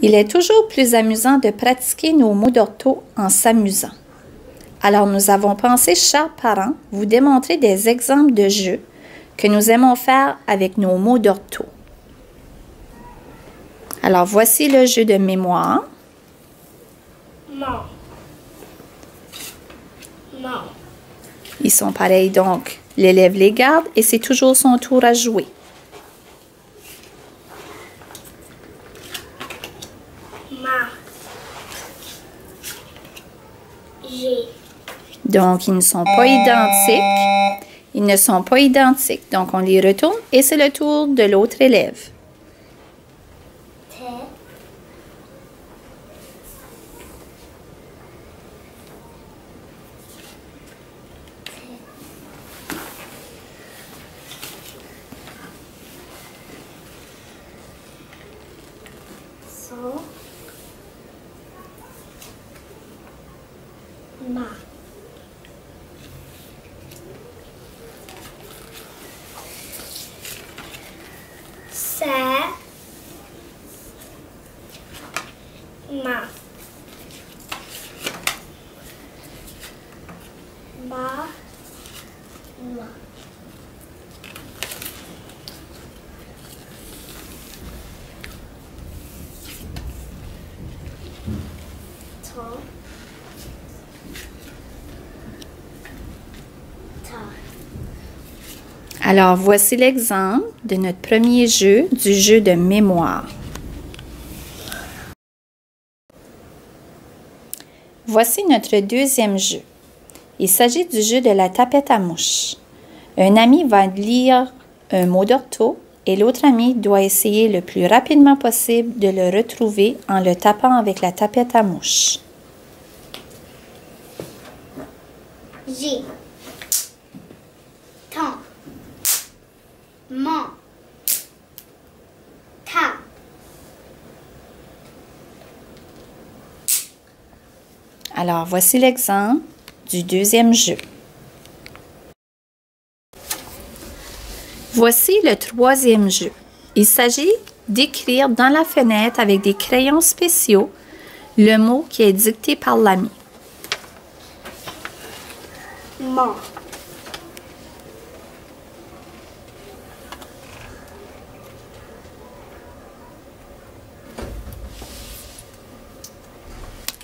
Il est toujours plus amusant de pratiquer nos mots d'ortho en s'amusant. Alors nous avons pensé, chers parents, vous démontrer des exemples de jeux que nous aimons faire avec nos mots d'ortho. Alors voici le jeu de mémoire. Non. Non. Ils sont pareils donc. L'élève les garde et c'est toujours son tour à jouer. Ma. J'ai. Donc, ils ne sont pas identiques. Ils ne sont pas identiques. Donc, on les retourne et c'est le tour de l'autre élève. Ma. Se. Ma. Ma. Ma. Alors, voici l'exemple de notre premier jeu, du jeu de mémoire. Voici notre deuxième jeu. Il s'agit du jeu de la tapette à mouche. Un ami va lire un mot d'ortho et l'autre ami doit essayer le plus rapidement possible de le retrouver en le tapant avec la tapette à mouche. J. Mon. Ta. Alors, voici l'exemple du deuxième jeu. Voici le troisième jeu. Il s'agit d'écrire dans la fenêtre avec des crayons spéciaux le mot qui est dicté par l'ami. Mon.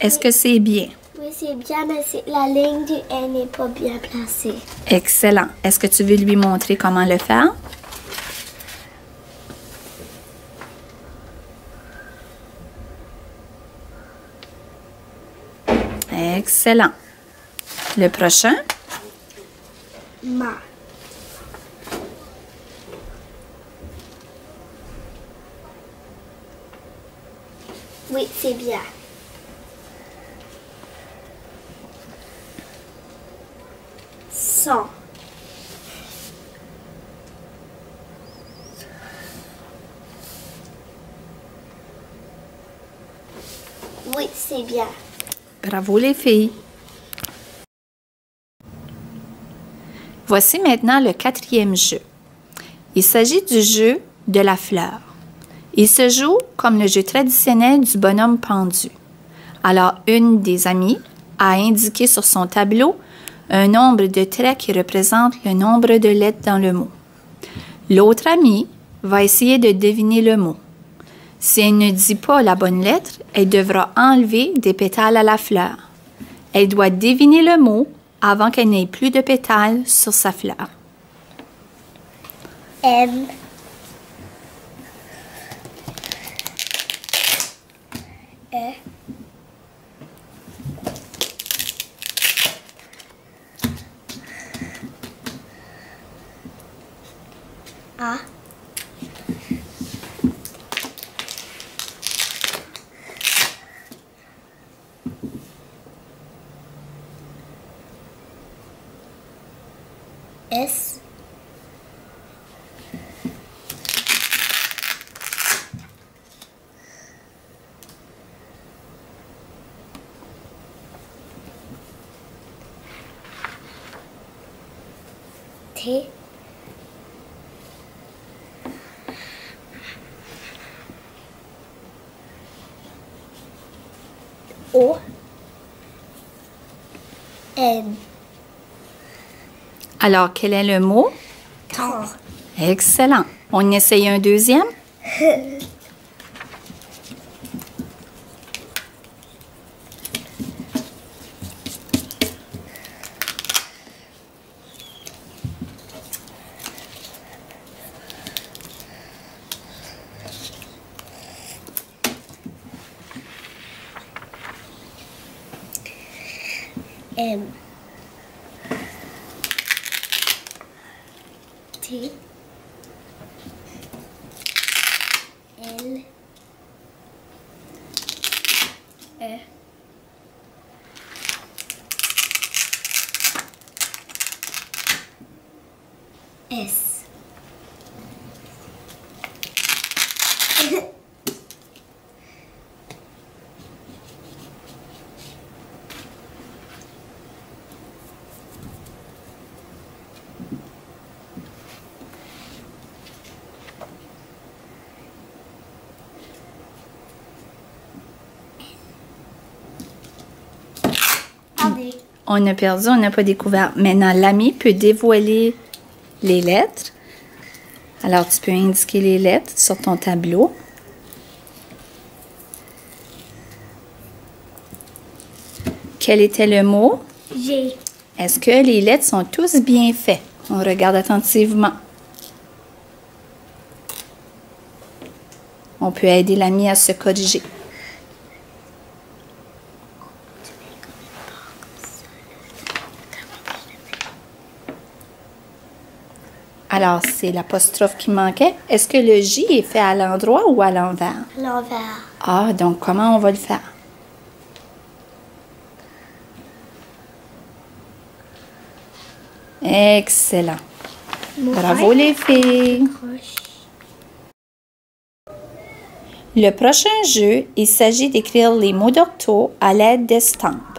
Est-ce que c'est bien? Oui, c'est bien, mais c'est- la ligne du N n'est pas bien placée. Excellent. Est-ce que tu veux lui montrer comment le faire? Excellent. Le prochain? Ma. Oui, c'est bien. Oui, c'est bien. Bravo les filles. Voici maintenant le quatrième jeu. Il s'agit du jeu de la fleur. Il se joue comme le jeu traditionnel du bonhomme pendu. Alors, une des amies a indiqué sur son tableau un nombre de traits qui représente le nombre de lettres dans le mot. L'autre amie va essayer de deviner le mot. Si elle ne dit pas la bonne lettre, elle devra enlever des pétales à la fleur. Elle doit deviner le mot avant qu'elle n'ait plus de pétales sur sa fleur. M. 啊 S. T. O. N. Alors, quel est le mot? Temps. Excellent. On essaye un deuxième? M. T. L. E. S. On a perdu, on n'a pas découvert. Maintenant, l'ami peut dévoiler les lettres. Alors, tu peux indiquer les lettres sur ton tableau. Quel était le mot? G. Est-ce que les lettres sont tous bien faites? On regarde attentivement. On peut aider l'ami à se corriger. Alors, c'est l'apostrophe qui manquait. Est-ce que le J est fait à l'endroit ou à l'envers? L'envers. Ah, donc comment on va le faire? Excellent. Bravo les filles. Le prochain jeu, il s'agit d'écrire les mots d'ortho à l'aide d'estampes.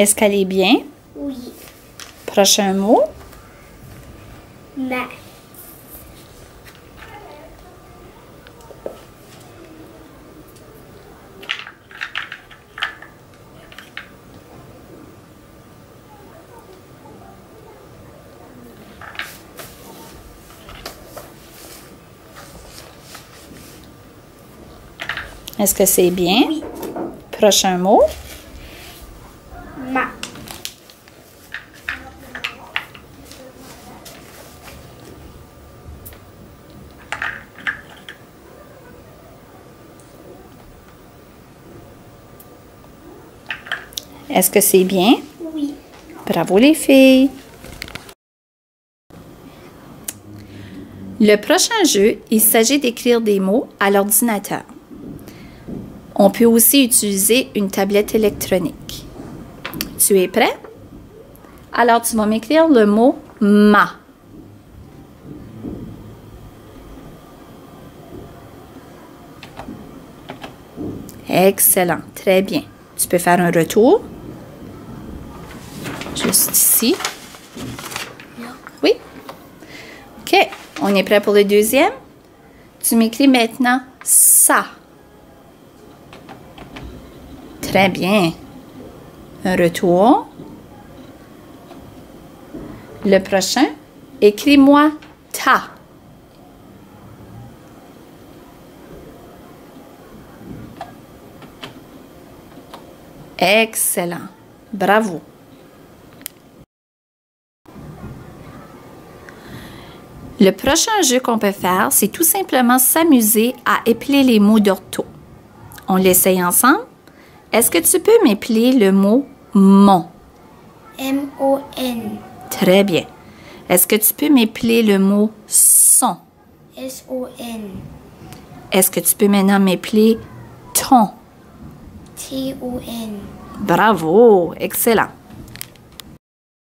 Est-ce qu'elle est bien? Oui. Prochain mot. Ma. Est-ce que c'est bien? Oui. Prochain mot? Est-ce que c'est bien? Oui. Bravo les filles. Le prochain jeu, il s'agit d'écrire des mots à l'ordinateur. On peut aussi utiliser une tablette électronique. Tu es prêt? Alors tu vas m'écrire le mot ma. Excellent, très bien. Tu peux faire un retour. Juste ici. Oui. OK. On est prêt pour le deuxième? Tu m'écris maintenant ça. Très bien. Un retour. Le prochain, écris-moi ta. Excellent. Bravo. Le prochain jeu qu'on peut faire, c'est tout simplement s'amuser à épeler les mots d'ortho. On l'essaye ensemble? Est-ce que tu peux m'épeler le mot mon? M-O-N. Très bien. Est-ce que tu peux m'épeler le mot son? S-O-N. Est-ce que tu peux maintenant m'épeler ton? Ton. T-O-N. Bravo, excellent.